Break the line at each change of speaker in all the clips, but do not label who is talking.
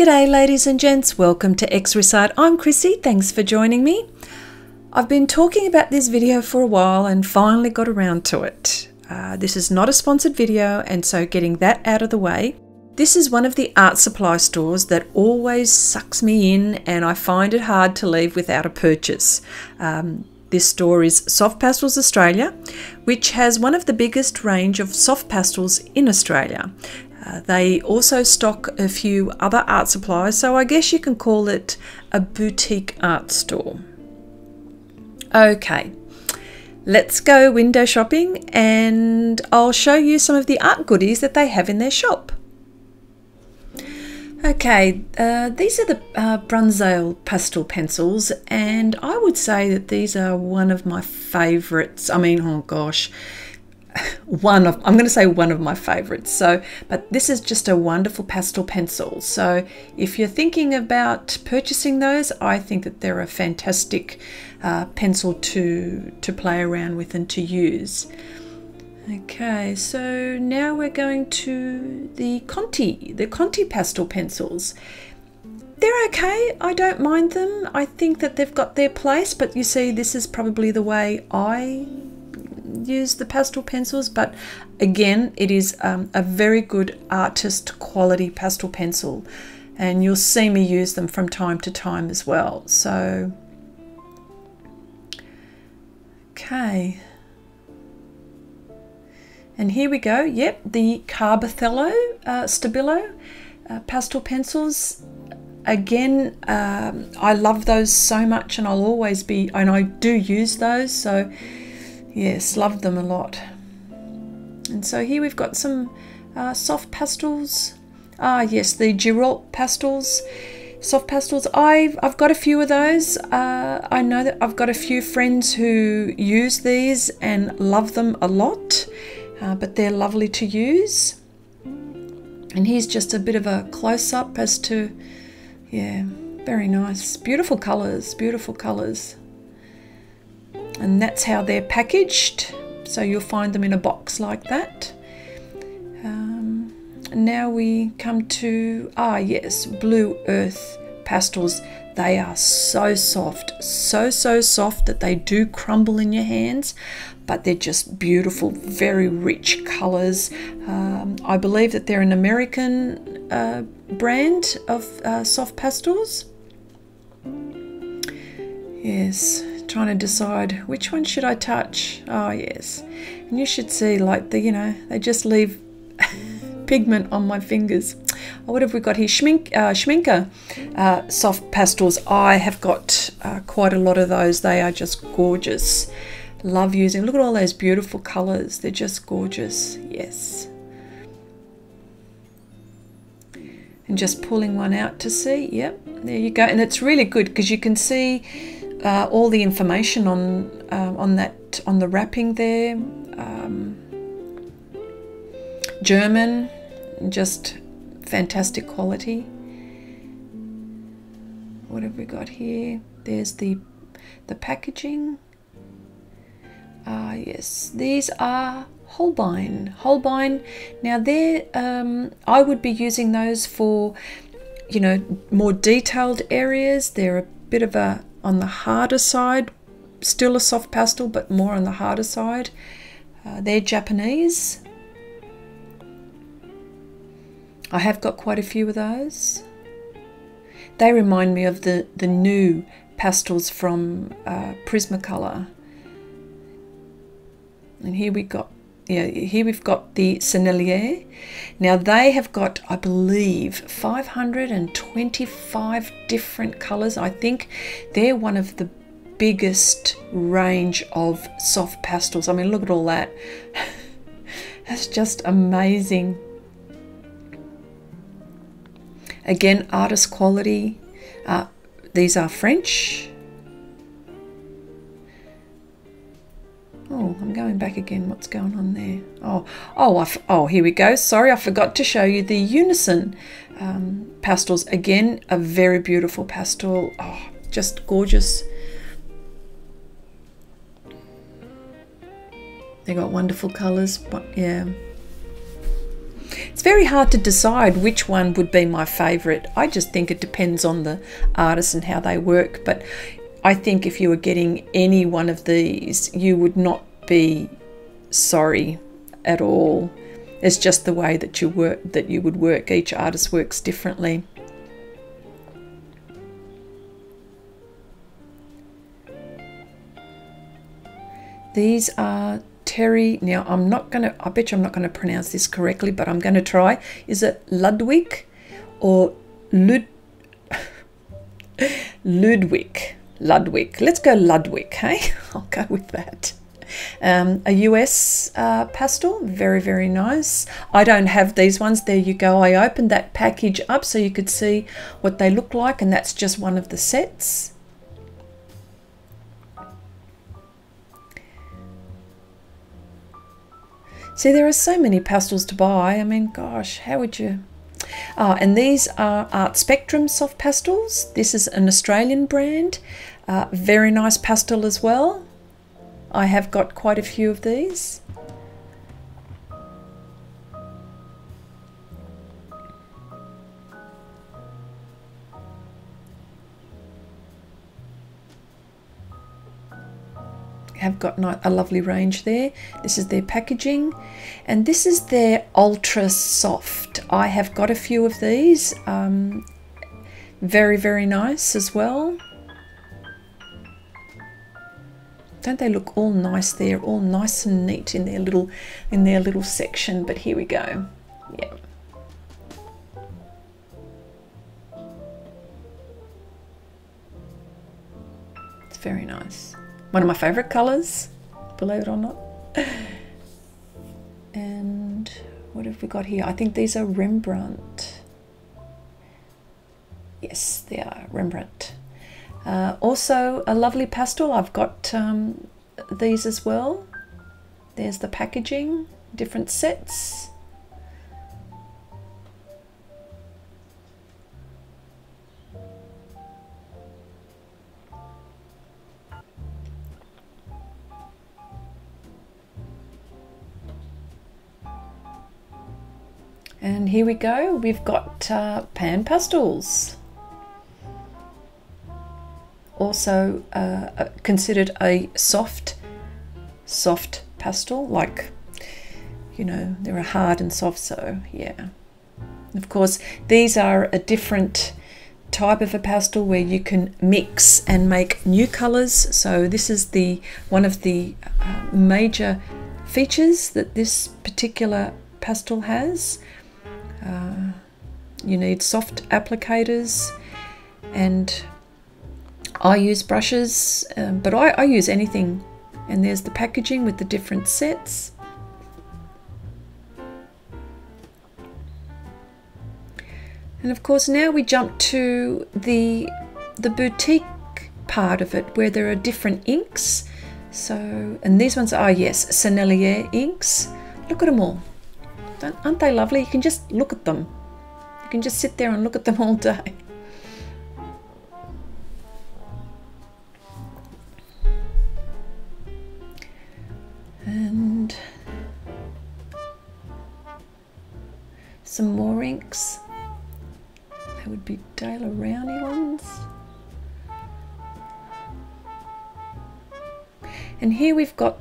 G'day, ladies and gents. Welcome to Xrissart. I'm Chrissy. Thanks for joining me. I've been talking about this video for a while and finally got around to it. Uh, this is not a sponsored video, and so getting that out of the way. This is one of the art supply stores that always sucks me in, and I find it hard to leave without a purchase. Um, this store is Soft Pastels Australia, which has one of the biggest range of soft pastels in Australia. Uh, they also stock a few other art supplies, so I guess you can call it a boutique art store. Okay, let's go window shopping and I'll show you some of the art goodies that they have in their shop. Okay, uh, these are the uh, Bruynzeel pastel pencils, and I would say that these are one of my favourites. I mean, oh gosh, one of I'm going to say one of my favorites. So, but this is just a wonderful pastel pencil. So, if you're thinking about purchasing those, I think that they're a fantastic uh, pencil to to play around with and to use. Okay, so now we're going to the Conté, the Conté pastel pencils. They're okay. I don't mind them. I think that they've got their place, but you see, this is probably the way I use the pastel pencils, but again, it is um, a very good artist quality pastel pencil, and you'll see me use them from time to time as well. So, okay. And here we go. Yep, the Carbothello uh, Stabilo uh, pastel pencils. Again, um, I love those so much, and I'll always be, and I do use those. So yes, loved them a lot. And so here we've got some uh, soft pastels. Ah, yes, the Girault pastels, soft pastels. I've I've got a few of those. Uh, I know that I've got a few friends who use these and love them a lot, uh, but they're lovely to use. And here's just a bit of a close up as to, yeah, very nice, beautiful colours, beautiful colours and that's how they're packaged. So you'll find them in a box like that. Um, now we come to ah yes blue earth pastels. They are so soft so so soft that they do crumble in your hands but they're just beautiful very rich colors. Um, i believe that they're an american uh, brand of uh, soft pastels. Yes trying to decide which one should I touch. Oh yes, and you should see like the you know they just leave pigment on my fingers. Oh, what have we got here? Schmink, uh, Schmincke uh, soft pastels. I have got uh, quite a lot of those. They are just gorgeous. Love using. Look at all those beautiful colours. They're just gorgeous. Yes. And just pulling one out to see. Yep, there you go. And it's really good because you can see uh, all the information on uh, on that on the wrapping there. Um, German, just fantastic quality. What have we got here? There's the the packaging. Ah, yes, these are Holbein. Holbein. Now, they're um, I would be using those for, you know, more detailed areas. They're a bit of a on the harder side, still a soft pastel, but more on the harder side. Uh, they're Japanese. I have got quite a few of those. They remind me of the, the new pastels from uh, Prismacolor. And here we got yeah, here we've got the Sennelier. Now they have got, I believe, 525 different colours. I think they're one of the biggest range of soft pastels. I mean, look at all that. That's just amazing. Again, artist quality. Uh, these are French. I'm going back again. What's going on there? Oh, oh, oh, here we go. Sorry, I forgot to show you the Unison um, pastels. Again, a very beautiful pastel. Oh, just gorgeous. They got wonderful colours. But yeah. it's very hard to decide which one would be my favourite. I just think it depends on the artist and how they work. But I think if you were getting any one of these, you would not be sorry at all. It's just the way that you work that you would work. Each artist works differently. These are Terry. Now, I'm not going to, I bet you I'm not going to pronounce this correctly, but I'm going to try. Is it Ludwig or Lud, Ludwig? Ludwig. Let's go Ludwig, hey? I'll go with that. Um, a US uh, pastel, very, very nice. I don't have these ones. There you go. I opened that package up so you could see what they look like, and that's just one of the sets. See, there are so many pastels to buy. I mean, gosh, how would you? Ah, and these are Art Spectrum soft pastels. This is an Australian brand. Uh, very nice pastel as well. I have got quite a few of these. have got a lovely range there. This is their packaging and this is their ultra soft. I have got a few of these. Um, very, very nice as well. Don't they look all nice there, all nice and neat in their little in their little section, but here we go. Yeah. It's very nice. One of my favorite colors, believe it or not. And what have we got here? I think these are Rembrandt. Yes, they are Rembrandt. Uh, also a lovely pastel. I've got um, these as well. There's the packaging, different sets. And here we go, we've got uh, pan pastels also uh, considered a soft, soft pastel. Like, you know, there are hard and soft, so yeah. Of course, these are a different type of a pastel where you can mix and make new colors. So this is the one of the uh, major features that this particular pastel has. Uh, you need soft applicators and I use brushes, um, but I, I use anything. And there's the packaging with the different sets. And of course now we jump to the, the boutique part of it where there are different inks. So, and these ones are, yes, Sennelier inks. Look at them all. Aren't they lovely? You can just look at them. You can just sit there and look at them all day.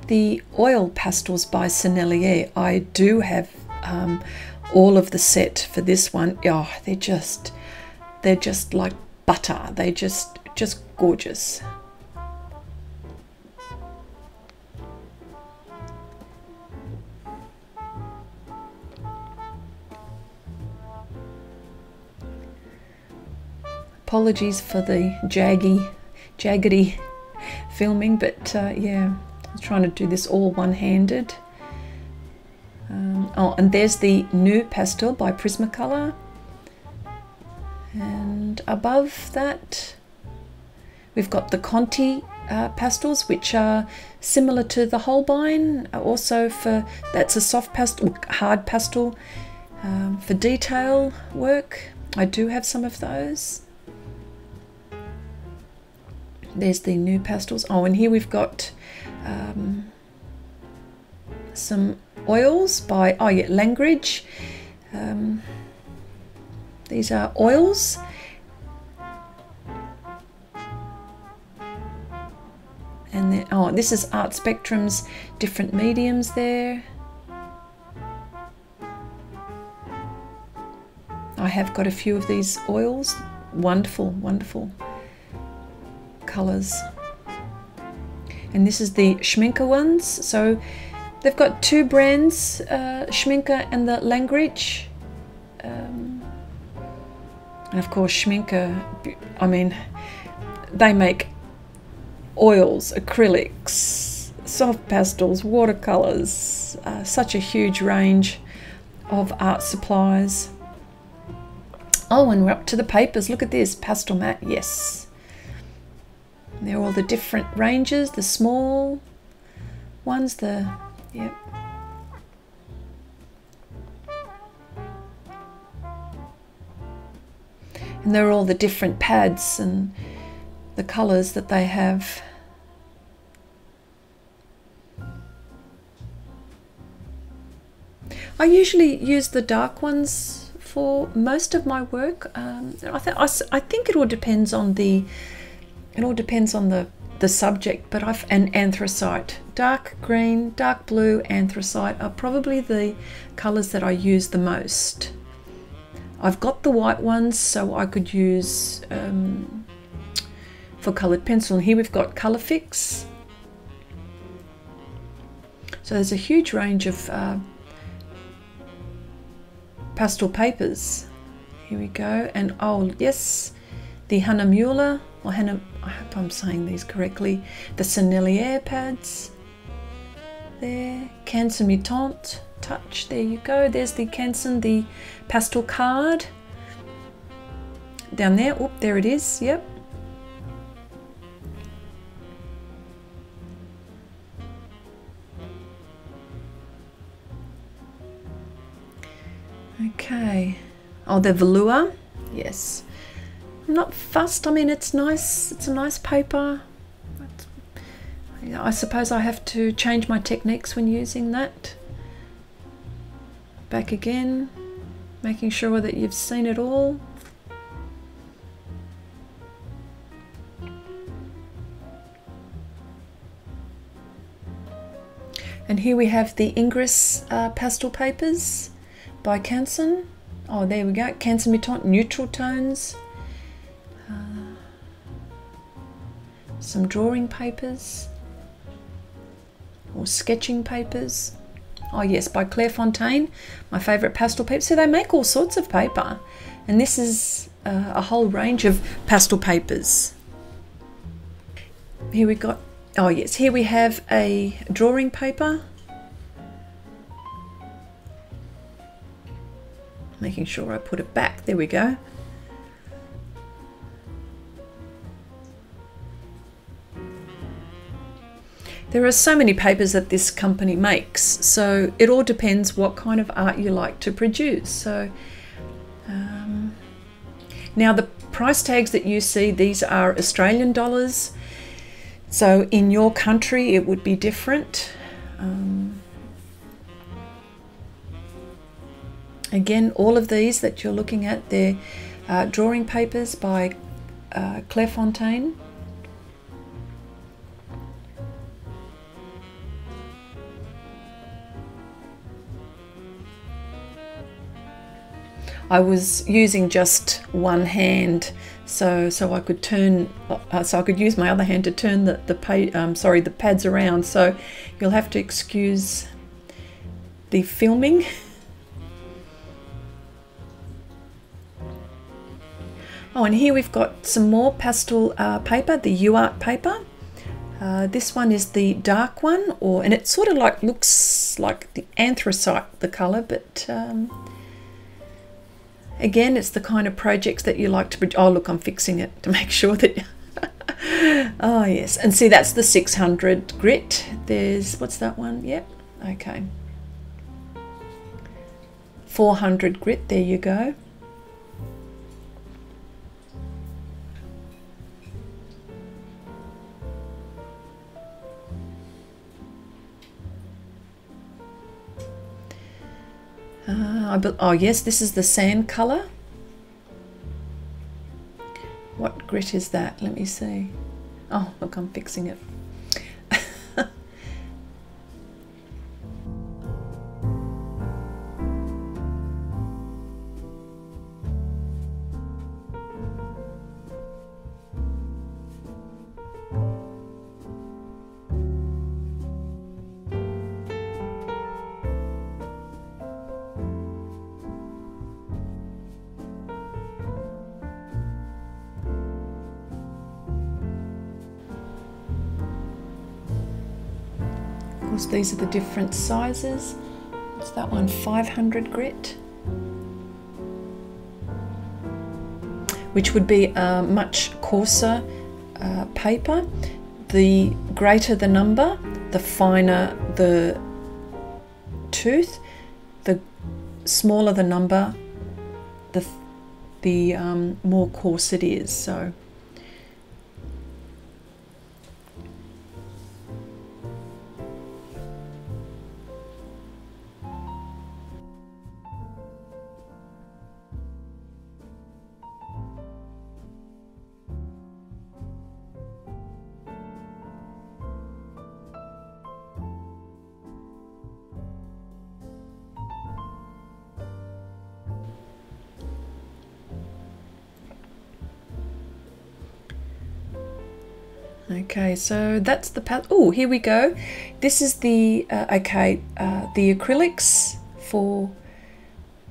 The oil pastels by Sennelier. I do have um, all of the set for this one. Oh, they're just, they're just like butter. They just, just gorgeous. Apologies for the jaggy, jaggedy filming, but uh, yeah, trying to do this all one-handed. Um, oh, and there's the NuPastel by Prismacolor. And above that, we've got the Conté uh, pastels, which are similar to the Holbein. Also for, that's a soft pastel, hard pastel um, for detail work. I do have some of those. There's the NuPastels. Oh, and here we've got um, some oils by, yeah, Langridge. Um, these are oils. And then, oh, this is Art Spectrum's different mediums there. I have got a few of these oils. Wonderful, wonderful colours. And this is the Schmincke ones. So they've got two brands, uh, Schmincke and the Langridge. Um, and of course Schmincke, I mean, they make oils, acrylics, soft pastels, watercolours, uh, such a huge range of art supplies. Oh, and we're up to the papers. Look at this, Pastelmat. yes. They're all the different ranges, the small ones, the, yep. And they're all the different pads and the colours that they have. I usually use the dark ones for most of my work. Um, I, th I, I think it all depends on the it all depends on the the subject, but I've an anthracite, dark green, dark blue, anthracite are probably the colours that I use the most. I've got the white ones, so I could use um, for coloured pencil. And here we've got Colourfix. So there's a huge range of uh, pastel papers. Here we go. And oh, yes, the Hahnemuhle, or Hannah, I hope I'm saying these correctly, the Sennelier pads. There, Canson Mi-Teintes touch, there you go. There's the Canson, the pastel card. Down there, oh, there it is, yep. Okay. Oh, the velour. Yes. I'm not fussed. I mean, it's nice. It's a nice paper. I suppose I have to change my techniques when using that. Back again, making sure that you've seen it all. And here we have the Ingres uh, pastel papers by Canson. Oh, there we go. Canson Mi-Teintes neutral tones. Some drawing papers or sketching papers. Oh yes, by Clairefontaine, my favourite pastel paper. So they make all sorts of paper, and this is uh, a whole range of pastel papers. Here we got. Oh yes, here we have a drawing paper making sure I put it back. There we go. There are so many papers that this company makes, so it all depends what kind of art you like to produce. So um, now the price tags that you see, these are Australian dollars. So in your country, it would be different. Um, Again, all of these that you're looking at, they're uh, drawing papers by uh, Clairefontaine. I was using just one hand so so I could turn uh, so I could use my other hand to turn the the um, sorry the pads around so you'll have to excuse the filming Oh, and here we've got some more pastel uh, paper, the UArt paper. Uh, this one is the dark one, or and it sort of like looks like the anthracite, the colour, but um, again, it's the kind of projects that you like to. Oh, look, I'm fixing it to make sure that. oh yes, and see that's the 600 grit. There's what's that one? Yep. Okay. 400 grit. There you go. Uh, oh yes, this is the sand colour. What grit is that? Let me see. Oh, look, I'm fixing it. These are the different sizes. What's that one? 500 grit. Which would be a much coarser uh, paper. The greater the number, the finer the tooth, the smaller the number, the, the um, more coarse it is. So Okay, so that's the palette. Oh, here we go. This is the, uh, okay, uh, the acrylics for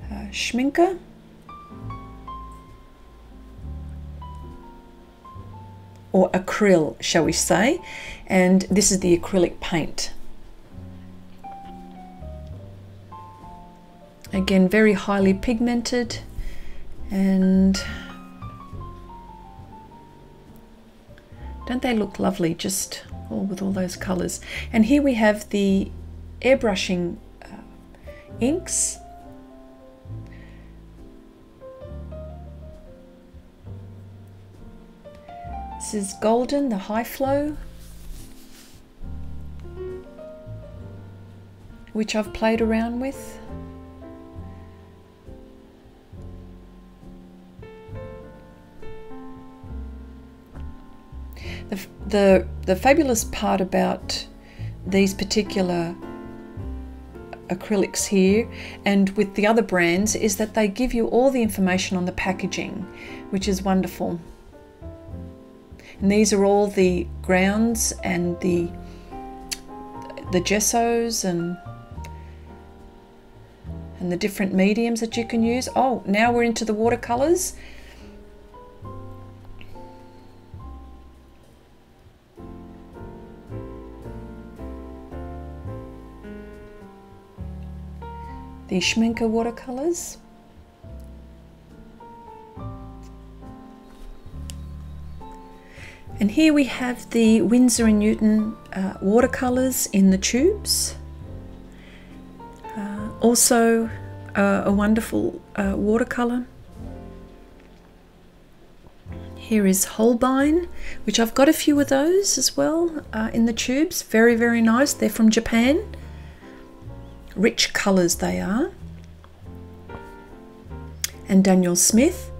uh, Schmincke. Or acryl, shall we say. And this is the acrylic paint. Again, very highly pigmented and Don't they look lovely just all with all those colours? And here we have the airbrushing uh, inks. This is Golden, the high flow, which I've played around with. The, the, the fabulous part about these particular acrylics here and with the other brands is that they give you all the information on the packaging, which is wonderful. And these are all the grounds and the the gessos and and the different mediums that you can use. Oh, now we're into the watercolors. The Schmincke watercolors. And here we have the Winsor & Newton uh, watercolors in the tubes. Uh, also uh, a wonderful uh, watercolor. Here is Holbein, which I've got a few of those as well uh, in the tubes. Very, very nice. They're from Japan rich colours they are. And Daniel Smith.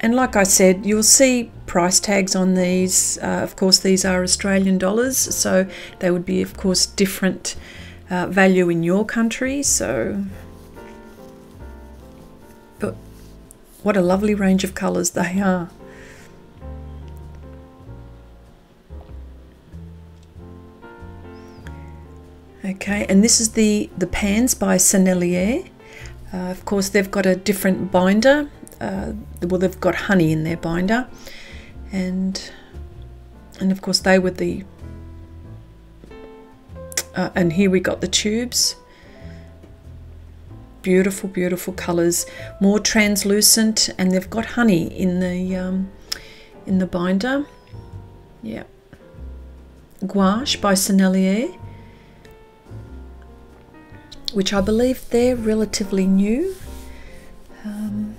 And like I said, you'll see price tags on these. Uh, of course, these are Australian dollars, so they would be, of course, different uh, value in your country. So, but what a lovely range of colours they are. Okay, and this is the, the pans by Sennelier. Uh, of course, they've got a different binder. Uh, well, they've got honey in their binder. And, and of course, they were the... Uh, and here we got the tubes. Beautiful, beautiful colours. More translucent, and they've got honey in the, um, in the binder. Yeah. Gouache by Sennelier which I believe they're relatively new. Um,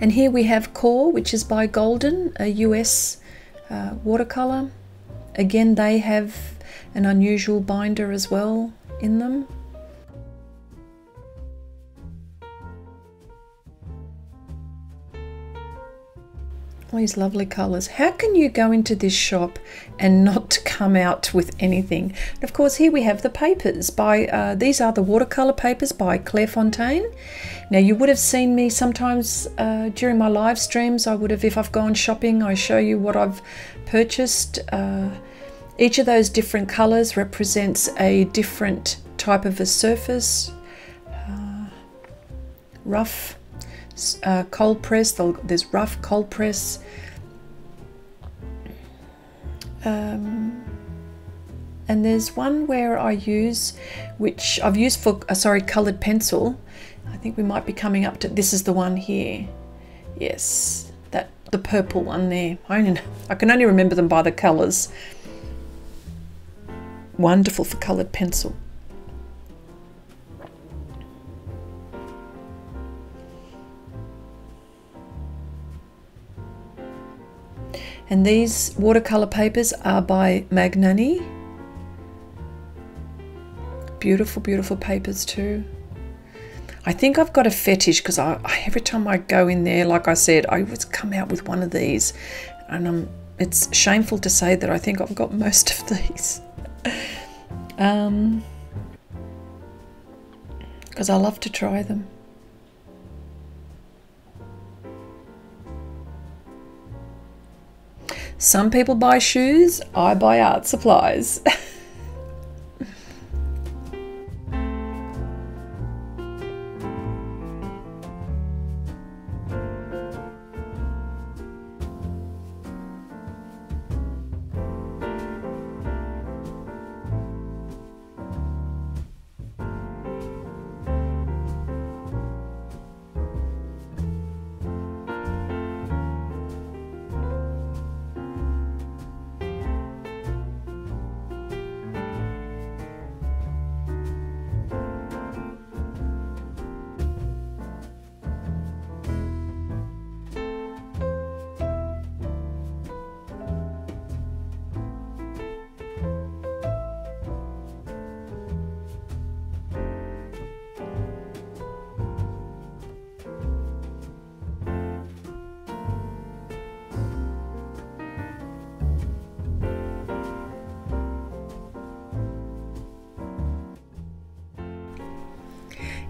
And here we have QoR, which is by Golden, a US uh, watercolor. Again, they have an unusual binder as well in them. These lovely colours. How can you go into this shop and not come out with anything? And of course, here we have the papers by, uh, these are the watercolour papers by Clairefontaine. Now, you would have seen me sometimes uh, during my live streams. I would have, if I've gone shopping, I show you what I've purchased. Uh, each of those different colours represents a different type of a surface. Uh, rough, uh, cold press, there's rough cold press. Um, and there's one where I use, which I've used for, uh, sorry, coloured pencil. I think we might be coming up to, this is the one here. Yes, that the purple one there. I, only, I can only remember them by the colours wonderful for coloured pencil. And these watercolour papers are by Magnani. Beautiful, beautiful papers too. I think I've got a fetish because I, every time I go in there, like I said, I always come out with one of these. And I'm, it's shameful to say that I think I've got most of these um, because I love to try them. Some people buy shoes, I buy art supplies.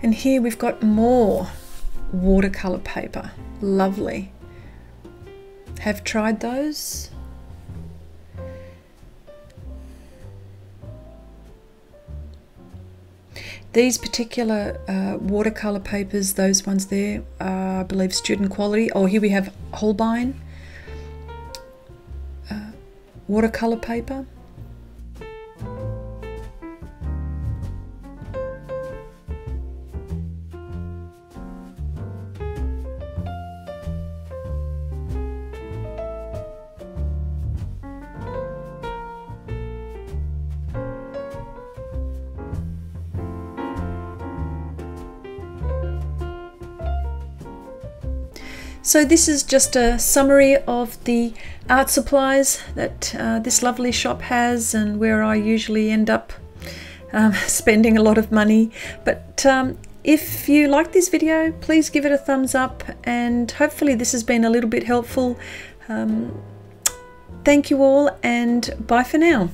And here we've got more watercolor paper. Lovely. Have tried those? These particular uh, watercolor papers, those ones there, are, I believe student quality. Oh, here we have Holbein uh, watercolor paper. So this is just a summary of the art supplies that uh, this lovely shop has and where I usually end up um, spending a lot of money. But um, if you like this video, please give it a thumbs up and hopefully this has been a little bit helpful. Um, thank you all and bye for now.